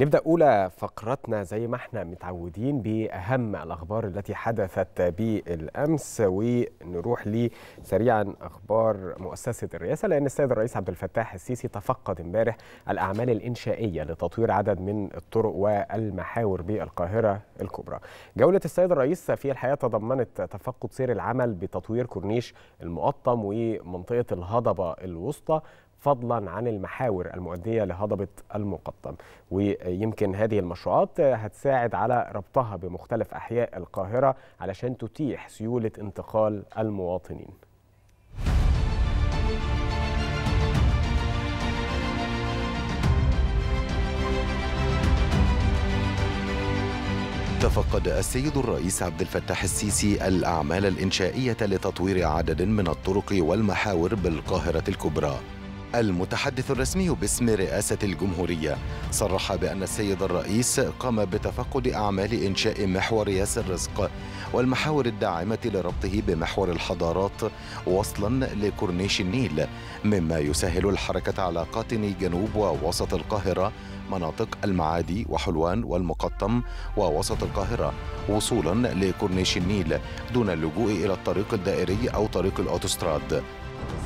نبدأ أولى فقرتنا زي ما إحنا متعودين بأهم الأخبار التي حدثت بالأمس ونروح لي سريعا أخبار مؤسسة الرئاسة لأن السيد الرئيس عبد الفتاح السيسي تفقد امبارح الأعمال الإنشائية لتطوير عدد من الطرق والمحاور بالقاهرة الكبرى. جولة السيد الرئيس في الحياة تضمنت تفقد سير العمل بتطوير كورنيش المقطم ومنطقة الهضبة الوسطى. فضلا عن المحاور المؤدية لهضبة المقطم. ويمكن هذه المشروعات هتساعد على ربطها بمختلف أحياء القاهرة علشان تتيح سيولة انتقال المواطنين. تفقد السيد الرئيس عبد الفتاح السيسي الأعمال الإنشائية لتطوير عدد من الطرق والمحاور بالقاهرة الكبرى. المتحدث الرسمي باسم رئاسة الجمهورية. صرح بأن السيد الرئيس قام بتفقد أعمال إنشاء محور ياسر رزق والمحاور الداعمة لربطه بمحور الحضارات وصلا لكورنيش النيل مما يسهل الحركة على قاطني جنوب ووسط القاهرة مناطق المعادي وحلوان والمقطم ووسط القاهرة وصولا لكورنيش النيل دون اللجوء إلى الطريق الدائري أو طريق الأوتوستراد.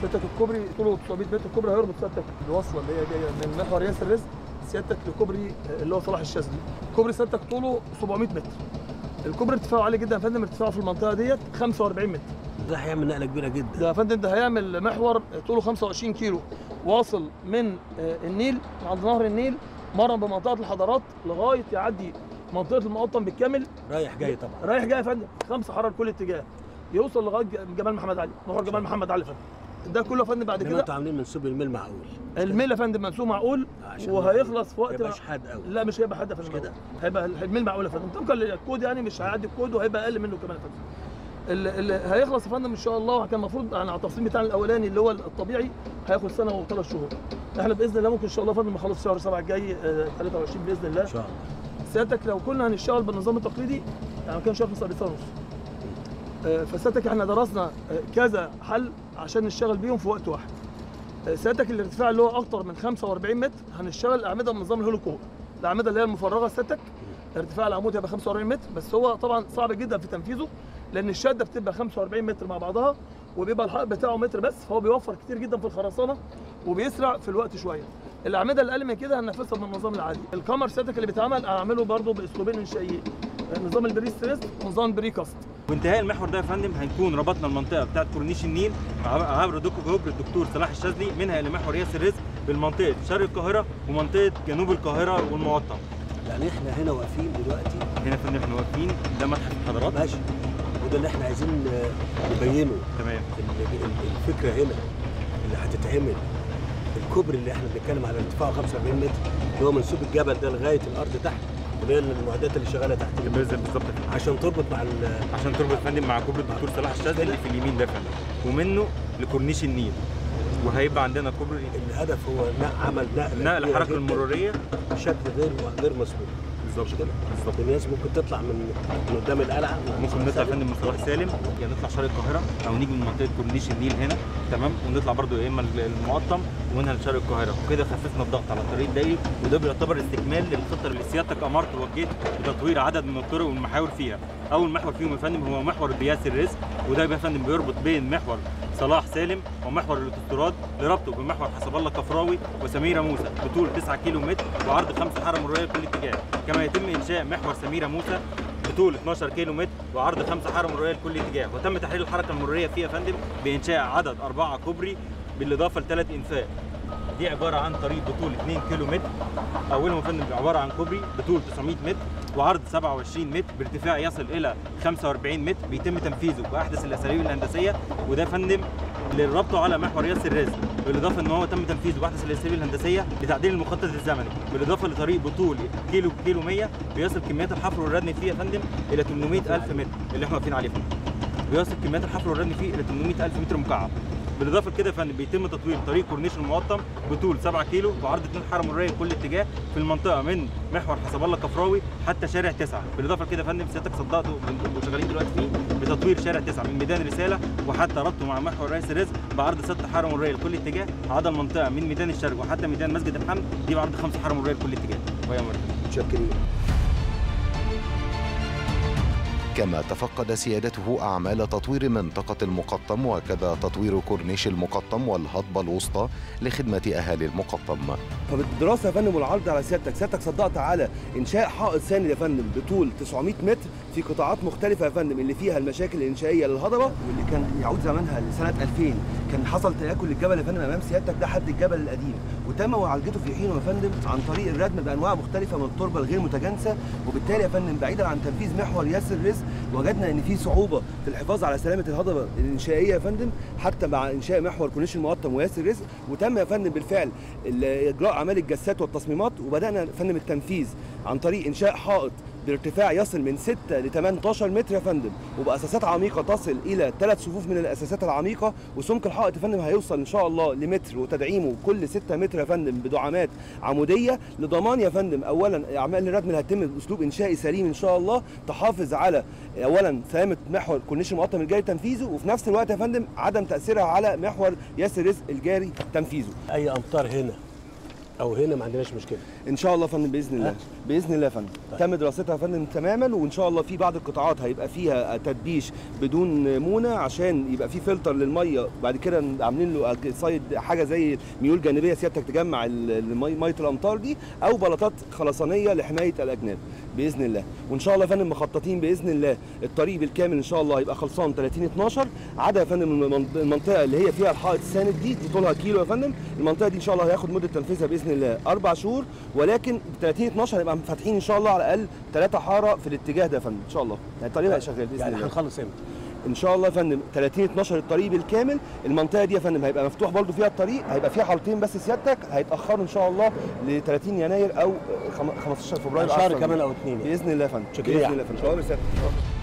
سيادتك الكوبري طوله 900 متر الكوبري هيربط سيادتك الوصله اللي هي جاية من محور ياسر رزق سيادتك لكوبري اللي هو صلاح الشاذلي. كوبري سيادتك طوله 700 متر. الكوبري ارتفاعه عالي جدا يا فندم ارتفاعه في المنطقة ديت 45 متر. ده هيعمل نقلة كبيرة جدا. ده يا فندم ده هيعمل محور طوله 25 كيلو. واصل من النيل عند نهر النيل مرة بمنطقة الحضارات لغاية يعدي منطقة المقطم بالكامل. رايح جاي طبعا. رايح جاي يا فندم خمسة حرر كل اتجاه. يوصل لغاية جمال محمد علي محور جمال محمد علي يا فندم. ده كله يا فندم بعد كده؟ أنتوا عاملين منسوب الميل معقول. الميل يا فندم منسوب معقول وهيخلص في وقت مش حاد قوي لا مش هيبقى حاد يا فندم. كده؟ هيبقى الميل معقول يا فندم. طبقا للكود يعني مش هيعدي الكود وهيبقى أقل منه كمان يا فندم. اللي هيخلص يا فندم إن شاء الله. كان المفروض يعني على التصميم بتاعنا الأولاني اللي هو الطبيعي هياخد سنة وثلاث شهور. إحنا بإذن الله ممكن إن شاء الله يا فندم نخلص شهر 7 الجاي 23 بإذن الله. إن شاء الله. سيادتك لو كنا هنشتغل بالنظام التقليدي يعني كان شهر سنه ونص فسيادتك إحنا درسنا كذا حل عشان نشتغل بيهم في وقت واحد. سيادتك الارتفاع اللي هو أكتر من 45 متر هنشتغل أعمدة بنظام الهولوكوب الأعمدة اللي هي المفرغة سيادتك ارتفاع العمود هيبقى 45 متر بس هو طبعا صعب جدا في تنفيذه لأن الشدة بتبقى 45 متر مع بعضها وبيبقى الحائط بتاعه متر بس فهو بيوفر كتير جدا في الخرسانة وبيسرع في الوقت شوية. الأعمدة اللي أقل من كده هننفذها بالنظام العادي. الكمر سيادتك اللي بيتعمل هعمله برده بأسلوبين إنشائيين. نظام ال pre-stress ونظام ال precast. وانتهاء المحور ده يا فندم هنكون ربطنا المنطقة بتاعت كورنيش النيل عبر كوبري الدكتور صلاح الشاذلي منها إلى محور ياسر رزق بالمنطقة شرق القاهرة ومنطقة جنوب القاهرة والمقطم يعني إحنا هنا واقفين دلوقتي. هنا يا فندم إحنا واقفين ده متحف الحضارات. ماشي. وده اللي إحنا عايزين نبينه. تمام. الفكرة هنا اللي هتتعمل الكوبري اللي إحنا بنتكلم على ارتفاعه 45 متر اللي هو منسوب الجبل ده لغاية الأرض تحت اللي هي المعدات اللي شغالة تحت. بالظبط عشان تربط مع عشان تربط فندم مع كوبري الدكتور صلاح الشاذلي اللي في اليمين ده فندم ومنه لكورنيش النيل. وهيبقى عندنا كوبري الهدف هو عمل نقل نقل الحركه المروريه بشكل غير غير مسبوق. بالظبط كده. بالظبط. الناس ممكن تطلع من من قدام القلعة. ممكن نطلع يا فندم من صلاح سالم يعني نطلع شرق القاهرة أو نيجي من منطقة كورنيش النيل هنا تمام؟ ونطلع برده يا إما المقطم ومنها لشرق القاهرة. وكده خففنا الضغط على الطريق الدائري وده بيعتبر استكمال للخطة اللي سيادتك أمرت ووجهت بتطوير عدد من الطرق والمحاور فيها. أول محور فيهم يا فندم هو محور بياسر رزق وده يا فندم بيربط بين محور صلاح سالم ومحور الاوتوستراد لربطه بمحور حسب الله كفراوي وسميرة موسى بطول 9 كيلو متر وعرض 5 حاره مروريه لكل اتجاه. كما يتم إنشاء محور سميرة موسى بطول 12 كيلو متر وعرض 5 حاره مروريه لكل اتجاه. وتم تحرير الحركة المرورية فيه يا فندم بإنشاء عدد أربعة كوبري بالإضافة لثلاث إنفاق. دي عبارة عن طريق بطول 2 كيلو متر اولهم يا فندم عبارة عن كوبري بطول 900 متر وعرض 27 متر بارتفاع يصل إلى 45 متر بيتم تنفيذه بأحدث الأساليب الهندسية. وده يا فندم لربطه على محور ياسر رزق بالإضافة إن هو تم تنفيذه بأحدث الأساليب الهندسية لتعديل المخطط الزمني. بالإضافة لطريق بطول كيلو كيلو 100 بيصل كميات الحفر والردم فيه يا فندم إلى 800000 متر اللي إحنا واقفين عليه. بيصل كميات الحفر والردم فيه إلى 800000 متر مكعب. بالإضافة لكده فندم بيتم تطوير طريق كورنيش المقطم بطول 7 كيلو وعرض 2 حاره مروريه لكل اتجاه في المنطقة من محور حسب الله كفراوي حتى شارع 9 بالإضافة لكده يا فندم سيادتك صدقته وشغالين دلوقتي فيه بتطوير شارع 9 من ميدان رسالة وحتى ربطه مع محور رئيس الرزق بعرض 6 حاره مروريه لكل اتجاه عدا المنطقة من ميدان الشرق وحتى ميدان مسجد الحمد دي بعرض 5 حاره مروريه لكل اتجاه. وهي مرتبه متشكرين. كما تفقد سيادته أعمال تطوير منطقة المقطم وكذا تطوير كورنيش المقطم والهضبة الوسطى لخدمة أهالي المقطم. فبالدراسة يا فندم والعرض على سيادتك سيادتك صدقت على إنشاء حائط ساند يا فندم بطول 900 متر في قطاعات مختلفة يا فندم اللي فيها المشاكل الإنشائية للهضبة. واللي كان يعود زمانها لسنة 2000 كان حصل تآكل للجبل يا فندم أمام سيادتك ده حد الجبل القديم. وتم معالجته في حينه يا فندم عن طريق الردم بأنواع مختلفة من التربة الغير متجانسة وبالتالي يا فندم بعيدا عن تنفيذ محور ياسر رزق وجدنا إن في صعوبة في الحفاظ على سلامة الهضبة الإنشائية يا فندم حتى مع إنشاء محور كورنيش المقطم وياسر رزق وتم يا فندم بالفعل ال- إجراء اعمال الجسات والتصميمات وبدأنا يا فندم التنفيذ عن طريق إنشاء حائط بارتفاع يصل من 6 ل 18 متر يا فندم. وبأساسات عميقة تصل إلى ثلاث صفوف من الأساسات العميقة وسمك الحائط يا فندم هيوصل إن شاء الله لمتر وتدعيمه كل 6 متر يا فندم بدعامات عمودية. لضمان يا فندم اولا أعمال الردم اللي هتتم بأسلوب إنشائي سليم إن شاء الله تحافظ على اولا سلامة محور كورنيش المقطم الجاري تنفيذه وفي نفس الوقت يا فندم عدم تأثيرها على محور ياسر رزق الجاري تنفيذه. أي أمطار هنا؟ أو هنا ما عندناش مشكلة. إن شاء الله يا فندم بإذن الله. ها؟ بإذن الله يا فندم. تم دراستها يا فندم تماما وإن شاء الله في بعض القطاعات هيبقى فيها تدبيش بدون مونة عشان يبقى في فلتر للمية. بعد كده عاملين له صيد حاجة زي ميول جانبية سيادتك تجمع مية الامطار دي أو بلاطات خرسانية لحماية الاجناب بإذن الله. وإن شاء الله يا فندم مخططين بإذن الله الطريق بالكامل إن شاء الله هيبقى خلصان 30 12 عدا يا فندم المن- المنطقة اللي هي فيها الحائط الساند دي دي طولها كيلو يا فندم. المنطقة دي إن شاء الله هياخد مدة تنفيذها بإذن الله أربع شهور. ولكن 30 12 هنبقى فاتحين إن شاء الله على الأقل ثلاثة حارة في الاتجاه ده يا فندم إن شاء الله. يعني الطريق هيبقى شغال بإذن يعني الله. هنخلص إمتى؟ إن شاء الله يا فندم 30 12 الطريق بالكامل. المنطقة دي يا فندم هيبقى مفتوح برضو فيها الطريق هيبقى فيها حارتين بس سيادتك هيتأخروا إن شاء الله ل 30 يناير أو خم- 15 فبراير شهر. كمان أو يعني. بإذن الله يا فندم بإذن الله يا فندم. شكرا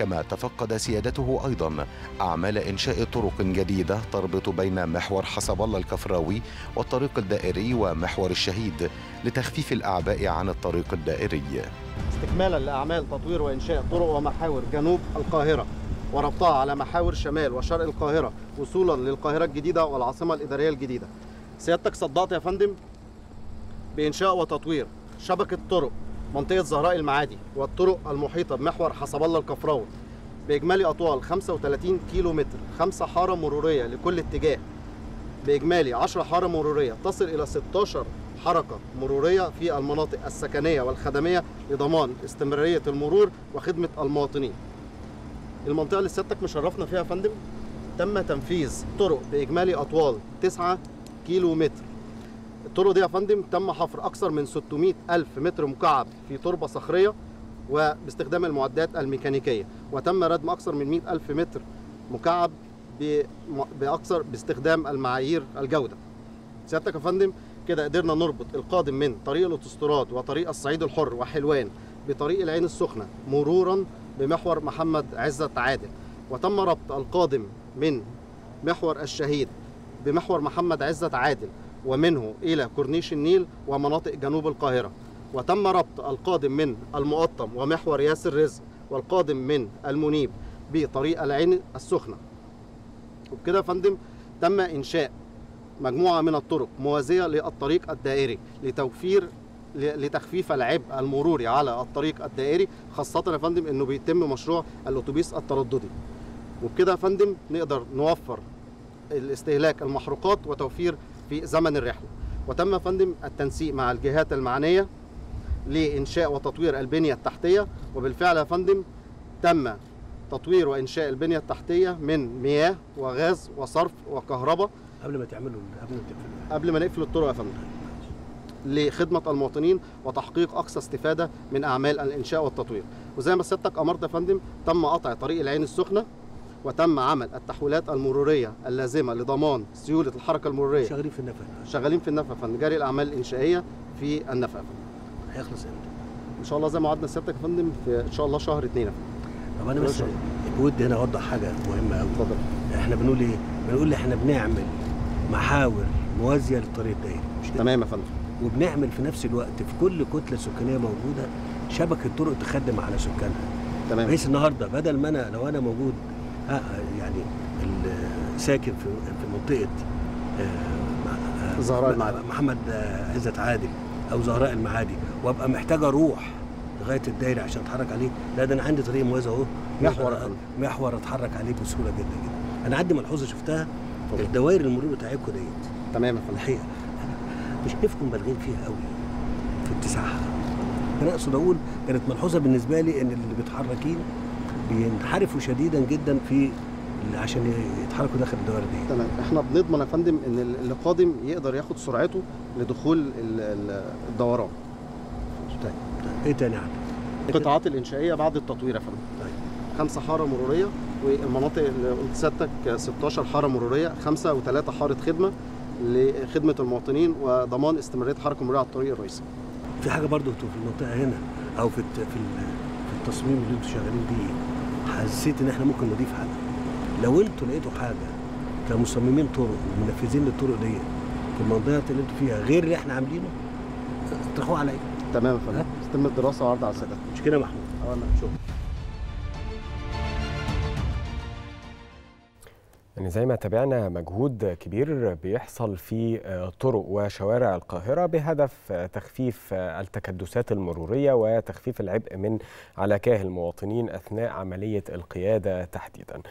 كما تفقد سيادته أيضا. أعمال إنشاء طرق جديدة تربط بين محور حسب الله الكفراوي والطريق الدائري ومحور الشهيد لتخفيف الأعباء عن الطريق الدائري. استكمالا لأعمال تطوير وإنشاء طرق ومحاور جنوب القاهرة وربطها على محاور شمال وشرق القاهرة وصولا للقاهرة الجديدة والعاصمة الإدارية الجديدة. سيادتك صدقت يا فندم بإنشاء وتطوير شبكة طرق. منطقة زهراء المعادي والطرق المحيطة بمحور حسب الله الكفراوي بإجمالي أطوال 35 كيلو متر خمسة حارة مرورية لكل اتجاه بإجمالي 10 حارة مرورية تصل إلى 16 حركة مرورية في المناطق السكنية والخدمية لضمان استمرارية المرور وخدمة المواطنين. المنطقة اللي سيادتك مشرفنا فيها يا فندم تم تنفيذ طرق بإجمالي أطوال 9 كيلو متر. الطرق دي يا فندم تم حفر أكثر من 600 ألف متر مكعب في تربة صخرية وباستخدام المعدات الميكانيكية وتم ردم أكثر من 100 ألف متر مكعب بأكثر باستخدام المعايير الجودة. سيادتك يا فندم كده قدرنا نربط القادم من طريق الاوتوستراد وطريق الصعيد الحر وحلوان بطريق العين السخنة مرورا بمحور محمد عزت عادل وتم ربط القادم من محور الشهيد بمحور محمد عزت عادل ومنه إلى كورنيش النيل ومناطق جنوب القاهرة. وتم ربط القادم من المقطم ومحور ياسر رزق والقادم من المنيب بطريق العين السخنة. وبكده يا فندم تم إنشاء مجموعة من الطرق موازية للطريق الدائري لتوفير لتخفيف العبء المروري على الطريق الدائري خاصة يا فندم إنه بيتم مشروع الأتوبيس الترددي. وبكده يا فندم نقدر نوفر الاستهلاك المحروقات وتوفير في زمن الرحلة. وتم فندم التنسيق مع الجهات المعنية لإنشاء وتطوير البنية التحتية وبالفعل يا فندم تم تطوير وإنشاء البنية التحتية من مياه وغاز وصرف وكهرباء قبل ما تعملوا قبل ما تقفلوا. قبل ما نقفل الطرق يا فندم. لخدمة المواطنين وتحقيق أقصى استفادة من أعمال الإنشاء والتطوير. وزي ما سيادتك أمرت يا فندم تم قطع طريق العين السخنة وتم عمل التحويلات المرورية اللازمة لضمان سيولة الحركة المرورية. شغالين في النفق. شغالين في النفق فندم جاري الأعمال الإنشائية في النفق. هيخلص إمتى؟ إن شاء الله زي ما وعدنا سيادتك يا فندم في إن شاء الله شهر فندم. طب أنا بس بود هنا أوضح حاجة مهمة قوي اتفضل. إحنا بنقول إيه؟ بنقول إحنا بنعمل محاور موازية للطريق الدائري مش؟ تمام يا فندم. وبنعمل في نفس الوقت في كل كتلة سكانية موجودة شبكة طرق تخدم على سكانها. تمام. بحيث النهارده بدل ما أنا لو أنا موجود يعني ال- ساكن في في منطقة آه، مع- آه، زهراء محمد آه، عزت عادل أو زهراء المعادي. وأبقى محتاج أروح لغاية الدايرة عشان أتحرك عليه. لا ده أنا عندي طريق موازي أهو. محور. محور أتحرك عليه بسهولة جدا جدا. أنا عندي ملحوظه شفتها الدوائر المرور بتاعتكم ديت. تمام يا فندم. الحقيقة. مش شايفكم مبالغين فيها قوي في اتساعها. أنا أقصد أقول كانت ملحوظة بالنسبة لي إن اللي متحركين بينحرفوا شديدا جدا في عشان يتحركوا داخل الدوائر دي تمام إحنا بنضمن يا فندم إن اللي قادم يقدر ياخد سرعته لدخول ال- ال- الدوران طيب طيب. إيه تاني عندك؟ القطاعات الإنشائية بعد التطوير يا فندم طيب. خمسة حارة مرورية والمناطق اللي قلت سيادتك 16 حارة مرورية خمسة وثلاثه حارة خدمة لخدمة المواطنين وضمان استمرارية الحركه المروريه على الطريق الرئيسي في حاجة برضو في المنطقة هنا أو في في ال- في التصميم اللي أنتوا شغالين بيه حسيت إن إحنا ممكن نضيف حاجة. لو أنتوا لقيتوا حاجة كمصممين طرق ومنفذين للطرق دي في المنطقة اللي أنتوا فيها غير اللي إحنا عاملينه اطرحوه عليا. تمام يا فندم. تتم الدراسة وعرض على سيادتك مش كده يا محمود؟ أولا شكرا. يعني زي ما تابعنا مجهود كبير بيحصل في آه، طرق وشوارع القاهرة بهدف آه، تخفيف آه، التكدسات المرورية وتخفيف العبء من على كاهل المواطنين أثناء عملية القيادة تحديدا.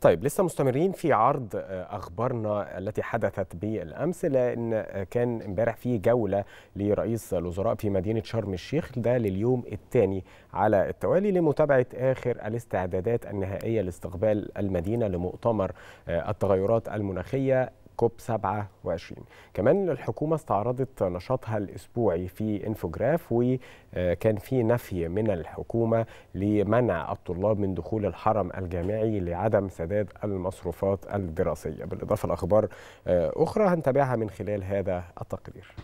طيب لسه مستمرين في عرض آه، أخبارنا التي حدثت بالأمس لأن آه، كان امبارح في جولة لرئيس الوزراء في مدينة شرم الشيخ ده لليوم الثاني على التوالي لمتابعة آخر الاستعدادات النهائية لاستقبال المدينة لمؤتمر آه، التغيرات المناخية كوب 27 كمان الحكومة استعرضت نشاطها الأسبوعي في إنفوجراف وكان في نفي من الحكومة لمنع الطلاب من دخول الحرم الجامعي لعدم سداد المصروفات الدراسية. بالإضافة لأخبار آه، أخرى هنتابعها من خلال هذا التقرير.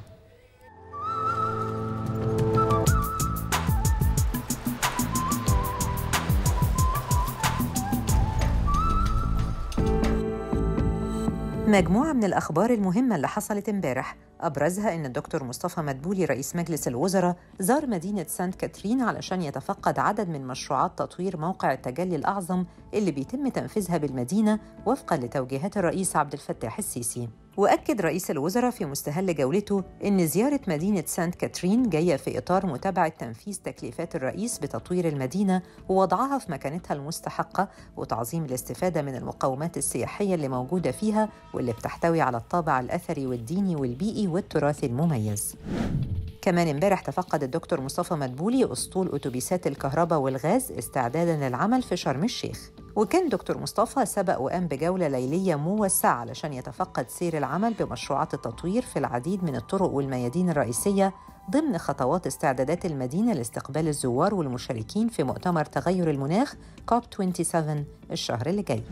مجموعة من الأخبار المهمة اللي حصلت امبارح. أبرزها إن الدكتور مصطفى مدبولي رئيس مجلس الوزراء زار مدينة سانت كاترين علشان يتفقد عدد من مشروعات تطوير موقع التجلي الأعظم اللي بيتم تنفيذها بالمدينة وفقا لتوجيهات الرئيس عبد الفتاح السيسي. وأكد رئيس الوزراء في مستهل جولته إن زيارة مدينة سانت كاترين جاية في إطار متابعة تنفيذ تكليفات الرئيس بتطوير المدينة ووضعها في مكانتها المستحقة وتعظيم الاستفادة من المقومات السياحية اللي موجودة فيها واللي بتحتوي على الطابع الأثري والديني والبيئي والتراثي المميز. كمان امبارح تفقد الدكتور مصطفى مدبولي أسطول أتوبيسات الكهرباء والغاز استعدادا للعمل في شرم الشيخ. وكان دكتور مصطفى سبق وقام بجولة ليلية موسعة علشان يتفقد سير العمل بمشروعات التطوير في العديد من الطرق والميادين الرئيسية ضمن خطوات استعدادات المدينة لاستقبال الزوار والمشاركين في مؤتمر تغير المناخ كوب 27 الشهر اللي جاي.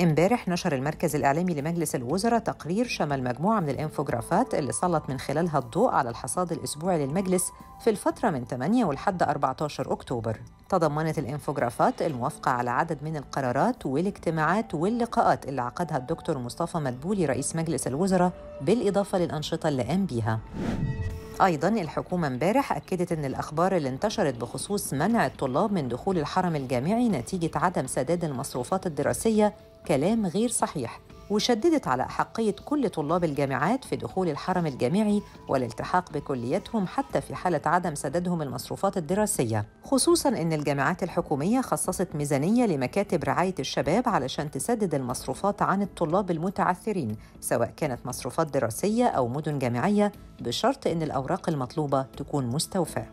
امبارح نشر المركز الإعلامي لمجلس الوزراء تقرير شمل مجموعة من الإنفوجرافات اللي سلط من خلالها الضوء على الحصاد الأسبوعي للمجلس في الفترة من 8 ولحد 14 أكتوبر. تضمنت الإنفوجرافات الموافقة على عدد من القرارات والاجتماعات واللقاءات اللي عقدها الدكتور مصطفى مدبولي رئيس مجلس الوزراء بالإضافة للأنشطة اللي قام بيها. أيضا الحكومة امبارح أكدت أن الأخبار اللي انتشرت بخصوص منع الطلاب من دخول الحرم الجامعي نتيجة عدم سداد المصروفات الدراسية كلام غير صحيح. وشددت على أحقية كل طلاب الجامعات في دخول الحرم الجامعي والالتحاق بكليتهم حتى في حالة عدم سدادهم المصروفات الدراسية. خصوصاً أن الجامعات الحكومية خصصت ميزانية لمكاتب رعاية الشباب علشان تسدد المصروفات عن الطلاب المتعثرين سواء كانت مصروفات دراسية أو مدن جامعية بشرط أن الأوراق المطلوبة تكون مستوفاة.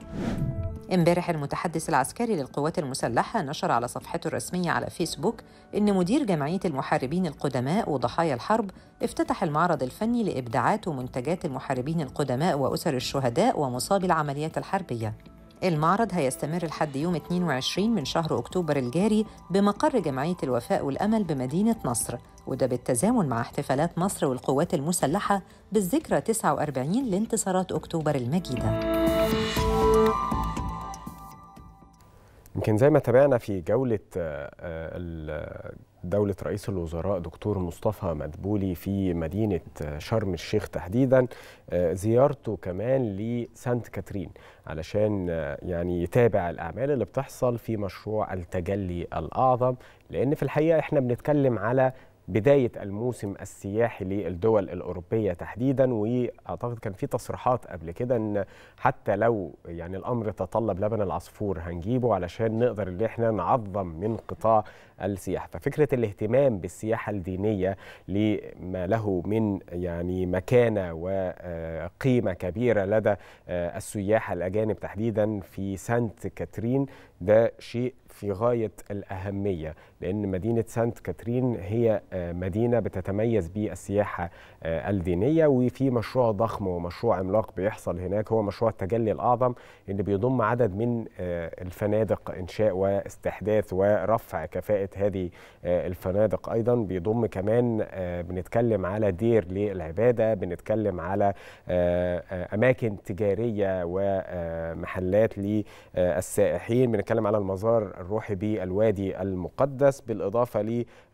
امبارح المتحدث العسكري للقوات المسلحة نشر على صفحته الرسمية على فيسبوك إن مدير جمعية المحاربين القدماء وضحايا الحرب افتتح المعرض الفني لإبداعات ومنتجات المحاربين القدماء وأسر الشهداء ومصابي العمليات الحربية. المعرض هيستمر لحد يوم 22 من شهر أكتوبر الجاري بمقر جمعية الوفاء والأمل بمدينة نصر وده بالتزامن مع احتفالات مصر والقوات المسلحة بالذكرى 49 لانتصارات أكتوبر المجيدة. يمكن زي ما تابعنا في جولة آه، دولة رئيس الوزراء دكتور مصطفى مدبولي في مدينة آه، شرم الشيخ تحديدا آه، زيارته كمان لسانت كاترين علشان يعني يتابع الأعمال اللي بتحصل في مشروع التجلي الأعظم. لأن في الحقيقة إحنا بنتكلم على بداية الموسم السياحي للدول الأوروبية تحديدا وأعتقد كان في تصريحات قبل كده أن حتى لو يعني الأمر تطلب لبن العصفور هنجيبه علشان نقدر إن إحنا نعظم من قطاع السياحة. ففكرة الاهتمام بالسياحة الدينية لما له من يعني مكانة وقيمة كبيرة لدى السياح الأجانب تحديدا في سانت كاترين ده شيء في غاية الأهمية لأن مدينة سانت كاترين هي مدينة بتتميز بالسياحة الدينية وفي مشروع ضخم ومشروع عملاق بيحصل هناك. هو مشروع التجلي الأعظم اللي بيضم عدد من الفنادق إنشاء واستحداث ورفع كفاءة هذه الفنادق أيضا. بيضم كمان بنتكلم على دير للعبادة بنتكلم على أماكن تجارية ومحلات للسائحين بنتكلم على المزار الروحي بالوادي المقدس بالإضافة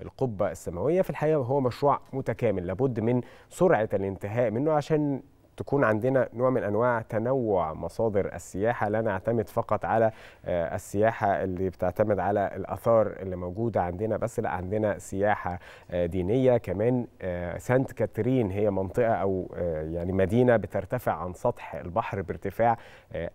للقبة السماوية. في الحقيقة هو مشروع متكامل لابد من سرعة الانتهاء منه عشان تكون عندنا نوع من أنواع تنوع مصادر السياحة. لا نعتمد فقط على السياحة اللي بتعتمد على الآثار اللي موجودة عندنا بس لا عندنا سياحة دينية. كمان سانت كاترين هي منطقة أو يعني مدينة بترتفع عن سطح البحر بارتفاع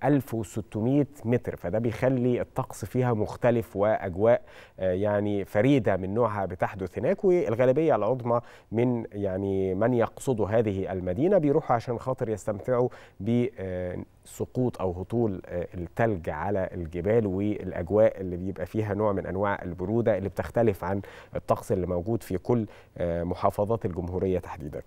1600 متر. فده بيخلي الطقس فيها مختلف وأجواء يعني فريدة من نوعها بتحدث هناك. والغالبية العظمى من يعني من يقصدوا هذه المدينة بيروحوا عشان خاطر خاطر يستمتعوا بسقوط أو هطول الثلج على الجبال والأجواء اللي بيبقى فيها نوع من أنواع البرودة اللي بتختلف عن الطقس اللي موجود في كل محافظات الجمهورية تحديدا.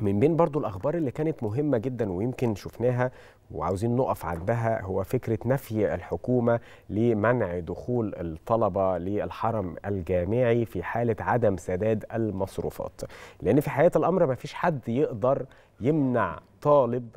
من بين برضو الأخبار اللي كانت مهمة جدا ويمكن شفناها وعاوزين نقف عندها هو فكرة نفي الحكومة لمنع دخول الطلبة للحرم الجامعي في حالة عدم سداد المصروفات. لأن في حياة الأمر ما فيش حد يقدر يمنع طالب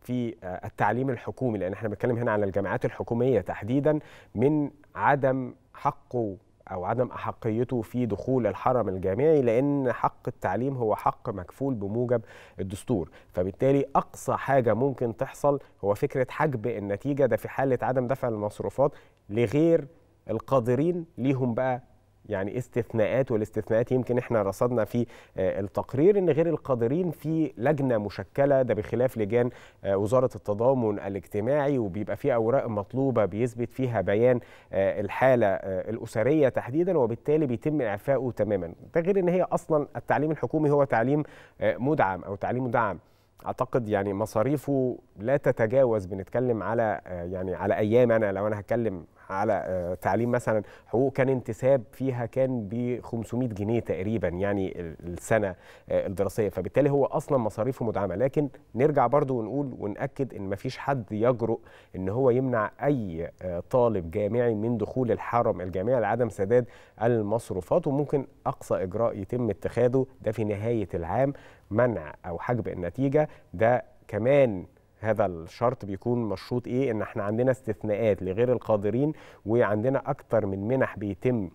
في التعليم الحكومي لأن إحنا بنتكلم هنا على الجامعات الحكومية تحديدا من عدم حقه أو عدم أحقيته في دخول الحرم الجامعي لأن حق التعليم هو حق مكفول بموجب الدستور. فبالتالي أقصى حاجة ممكن تحصل هو فكرة حجب النتيجة. ده في حالة عدم دفع المصروفات لغير القادرين ليهم بقى يعني استثناءات والاستثناءات يمكن إحنا رصدنا في التقرير ان غير القادرين في لجنة مشكلة ده بخلاف لجان وزارة التضامن الاجتماعي وبيبقى في أوراق مطلوبة بيثبت فيها بيان الحالة الأسرية تحديدا وبالتالي بيتم اعفائه تماما. ده غير إن هي أصلا التعليم الحكومي هو تعليم مدعم أو تعليم مدعم أعتقد يعني مصاريفه لا تتجاوز بنتكلم على يعني على أيام أنا لو أنا هتكلم على تعليم مثلا حقوق كان انتساب فيها كان ب 500 جنيه تقريبا يعني السنة الدراسية. فبالتالي هو أصلا مصاريفه مدعمة. لكن نرجع برضو ونقول ونأكد إن مفيش حد يجرؤ إن هو يمنع أي طالب جامعي من دخول الحرم الجامعي لعدم سداد المصروفات. وممكن أقصى إجراء يتم اتخاذه ده في نهاية العام منع أو حجب النتيجة. ده كمان هذا الشرط بيكون مشروط إيه؟ إن إحنا عندنا استثناءات لغير القادرين وعندنا أكتر من منح بيتم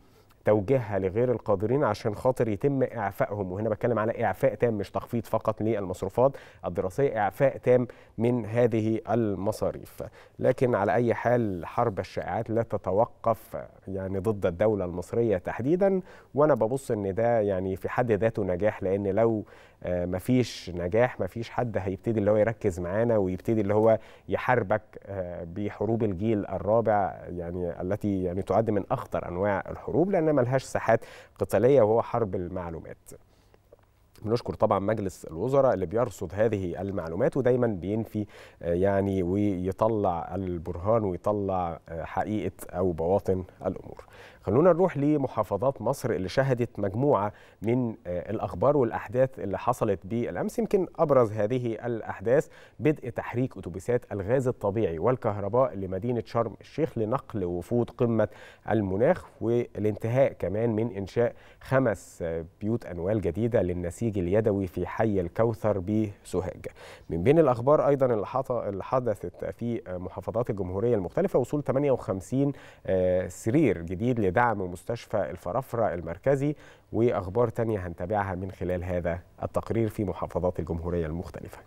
توجيهها لغير القادرين عشان خاطر يتم إعفائهم. وهنا بتكلم على إعفاء تام مش تخفيض فقط للمصروفات الدراسية إعفاء تام من هذه المصاريف. لكن على أي حال حرب الشائعات لا تتوقف يعني ضد الدولة المصرية تحديدا. وأنا ببص إن ده يعني في حد ذاته نجاح لأن لو مفيش نجاح مفيش حد هيبتدي اللي هو يركز معانا ويبتدي اللي هو يحاربك بحروب الجيل الرابع يعني التي يعني تعد من أخطر أنواع الحروب لأن ملهاش ساحات قتالية وهو حرب المعلومات. بنشكر طبعا مجلس الوزراء اللي بيرصد هذه المعلومات ودايما بينفي يعني ويطلع البرهان ويطلع حقيقة أو بواطن الأمور. خلونا نروح لمحافظات مصر اللي شهدت مجموعة من الأخبار والأحداث اللي حصلت بالأمس يمكن أبرز هذه الأحداث بدء تحريك أتوبيسات الغاز الطبيعي والكهرباء لمدينة شرم الشيخ لنقل وفود قمة المناخ والانتهاء اللي من إنشاء خمس بيوت انوال جديدة للنسيج اليدوي في حي الكوثر بسوهاج. من بين الأخبار أيضا اللي حدثت في محافظات الجمهورية المختلفة وصول 58 سرير جديد لدعم مستشفى الفرافرة المركزي وأخبار تانية هنتابعها من خلال هذا التقرير في محافظات الجمهورية المختلفة.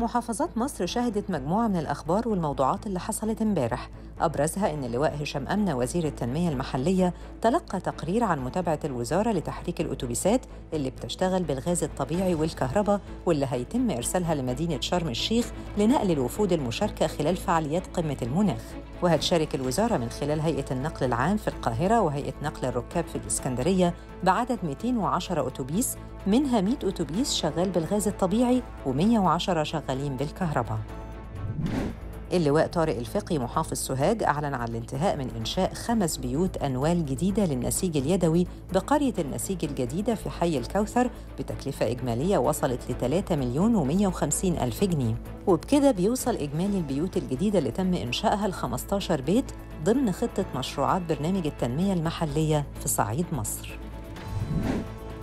محافظات مصر شهدت مجموعة من الأخبار والموضوعات اللي حصلت امبارح. أبرزها أن اللواء هشام أمنة وزير التنمية المحلية تلقى تقرير عن متابعة الوزارة لتحريك الأتوبيسات اللي بتشتغل بالغاز الطبيعي والكهرباء واللي هيتم إرسالها لمدينة شرم الشيخ لنقل الوفود المشاركة خلال فعاليات قمة المناخ. وهتشارك الوزارة من خلال هيئة النقل العام في القاهرة وهيئة نقل الركاب في الإسكندرية بعدد 210 أتوبيس منها 100 أتوبيس شغال بالغاز الطبيعي و110 شغالين بالكهرباء. اللواء طارق الفقي محافظ سوهاج أعلن عن الانتهاء من إنشاء خمس بيوت أنوال جديدة للنسيج اليدوي بقرية النسيج الجديدة في حي الكوثر بتكلفة إجمالية وصلت ل 3 مليون و150 ألف جنيه. وبكده بيوصل إجمالي البيوت الجديدة اللي تم إنشائها ل 15 بيت ضمن خطة مشروعات برنامج التنمية المحلية في صعيد مصر.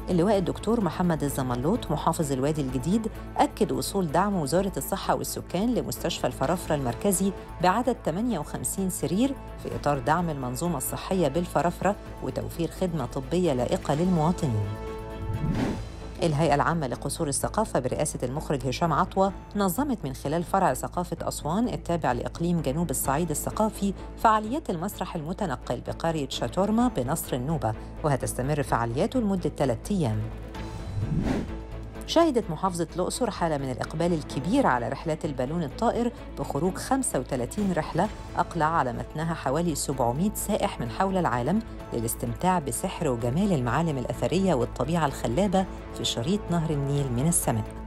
اللواء الدكتور محمد الزملوط محافظ الوادي الجديد أكد وصول دعم وزارة الصحة والسكان لمستشفى الفرافرة المركزي بعدد 58 سرير في إطار دعم المنظومة الصحية بالفرافرة وتوفير خدمة طبية لائقة للمواطنين. الهيئة العامة لقصور الثقافة برئاسة المخرج هشام عطوة نظمت من خلال فرع ثقافة أسوان التابع لإقليم جنوب الصعيد الثقافي فعاليات المسرح المتنقل بقرية شاتورما بنصر النوبة وهتستمر فعالياته لمدة ثلاثة أيام. شهدت محافظة الأقصر حالة من الإقبال الكبير على رحلات البالون الطائر بخروج 35 رحلة أقلع على متنها حوالي 700 سائح من حول العالم للاستمتاع بسحر وجمال المعالم الأثرية والطبيعة الخلابة في شريط نهر النيل من السماء.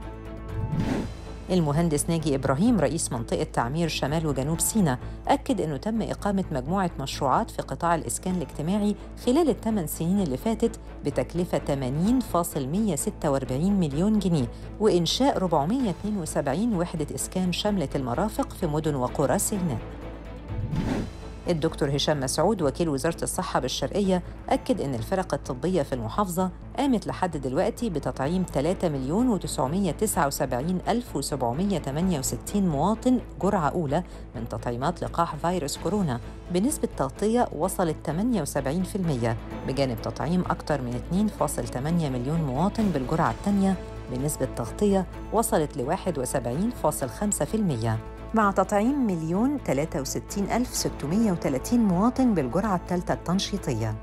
المهندس ناجي إبراهيم رئيس منطقة تعمير شمال وجنوب سيناء أكد أنه تم إقامة مجموعة مشروعات في قطاع الإسكان الاجتماعي خلال الثمان سنين اللي فاتت بتكلفة 80.146 مليون جنيه وإنشاء 472 وحدة إسكان شملت المرافق في مدن وقرى سيناء. الدكتور هشام مسعود وكيل وزارة الصحة بالشرقية أكد أن الفرق الطبية في المحافظة قامت لحد دلوقتي بتطعيم 3 مليون و979 ألف و768 مواطن جرعة أولى من تطعيمات لقاح فيروس كورونا. بنسبة تغطية وصلت 78% بجانب تطعيم أكثر من 2.8 مليون مواطن بالجرعة الثانية بنسبة تغطية وصلت ل 71.5% مع تطعيم مليون 63 ألف 630 مواطن بالجرعة الثالثة التنشيطية.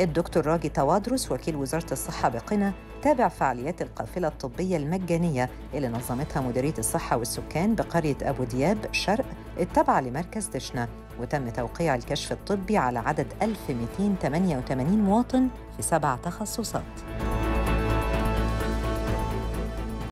الدكتور راجي توادرس وكيل وزارة الصحة بقنا تابع فعاليات القافلة الطبية المجانية اللي نظمتها مديرية الصحة والسكان بقرية أبو دياب شرق التابعة لمركز دشنا وتم توقيع الكشف الطبي على عدد 1288 مواطن في سبع تخصصات.